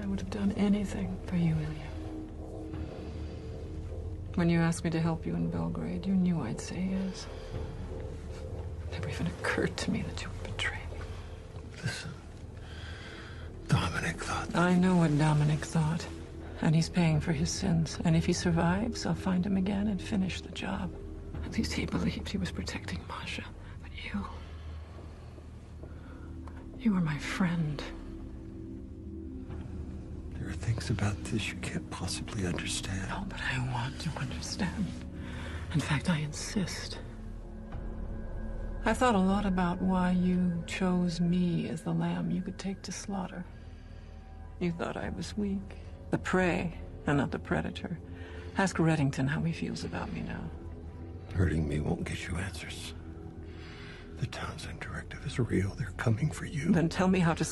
I would have done anything for you, Ilya. When you asked me to help you in Belgrade, you knew I'd say yes. It never even occurred to me that you would betray me. Listen. Dominic thought. I know what Dominic thought. And he's paying for his sins. And if he survives, I'll find him again and finish the job. At least he believed he was protecting Masha. But you. You were my friend. Things about this you can't possibly understand. No, but I want to understand. In fact, I insist. I thought a lot about why you chose me as the lamb you could take to slaughter. You thought I was weak, the prey, and not the predator. Ask Reddington how he feels about me now. Hurting me won't get you answers. The Townsend directive is real. They're coming for you. Then tell me how to